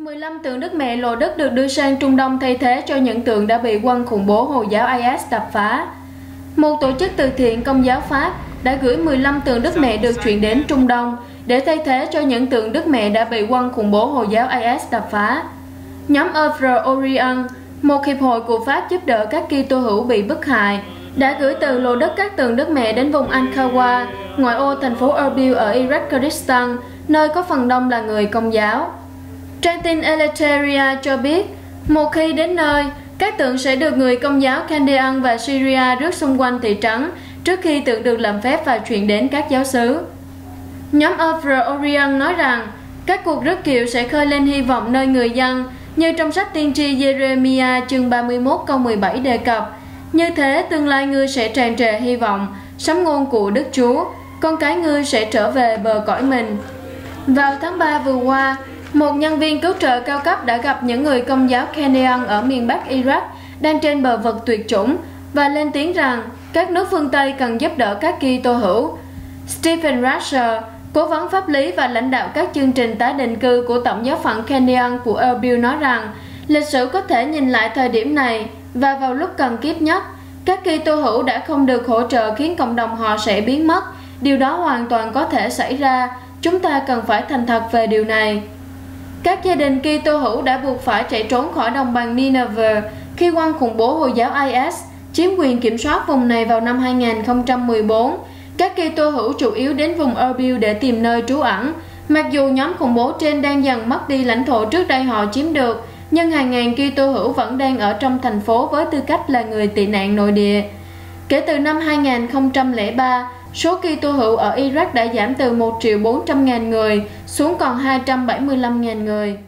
15 tượng Đức Mẹ Lộ Đức được đưa sang Trung Đông thay thế cho những tượng đã bị quân khủng bố Hồi giáo IS đập phá. Một tổ chức từ thiện công giáo Pháp đã gửi 15 tượng Đức Mẹ được chuyển đến Trung Đông để thay thế cho những tượng Đức Mẹ đã bị quân khủng bố Hồi giáo IS đập phá. Nhóm Oeuvre Orient, một hiệp hội của Pháp giúp đỡ các Kitô hữu bị bức hại, đã gửi từ Lô Đất các tượng Đức Mẹ đến vùng Ankawa, ngoại ô thành phố Erbil ở Iraq Kurdistan, nơi có phần đông là người công giáo. Trang tin Eleteria cho biết, một khi đến nơi, các tượng sẽ được người công giáo Chaldean và Syria rước xung quanh thị trấn trước khi tượng được làm phép và chuyển đến các giáo xứ. Nhóm Œuvre Orion nói rằng, các cuộc rước kiệu sẽ khơi lên hy vọng nơi người dân, như trong sách tiên tri Jeremiah chương 31 câu 17 đề cập. Như thế, tương lai ngươi sẽ tràn trề hy vọng, sấm ngôn của Đức Chúa, con cái ngươi sẽ trở về bờ cõi mình. Vào tháng 3 vừa qua, một nhân viên cứu trợ cao cấp đã gặp những người công giáo Kenyan ở miền Bắc Iraq đang trên bờ vực tuyệt chủng và lên tiếng rằng các nước phương Tây cần giúp đỡ các Kitô hữu. Stephen Rasher, cố vấn pháp lý và lãnh đạo các chương trình tái định cư của Tổng giáo phận Kenyan của Erbil nói rằng lịch sử có thể nhìn lại thời điểm này và vào lúc cần kiếp nhất, các Kitô hữu đã không được hỗ trợ khiến cộng đồng họ sẽ biến mất. Điều đó hoàn toàn có thể xảy ra. Chúng ta cần phải thành thật về điều này. Các gia đình Kitô hữu đã buộc phải chạy trốn khỏi đồng bằng Nineveh khi quân khủng bố Hồi giáo IS chiếm quyền kiểm soát vùng này vào năm 2014. Các Kitô hữu chủ yếu đến vùng Erbil để tìm nơi trú ẩn. Mặc dù nhóm khủng bố trên đang dần mất đi lãnh thổ trước đây họ chiếm được, nhưng hàng ngàn Kitô hữu vẫn đang ở trong thành phố với tư cách là người tị nạn nội địa. Kể từ năm 2003, Số Kitô hữu ở Iraq đã giảm từ 1 triệu 400 ngàn người xuống còn 275 ngàn người.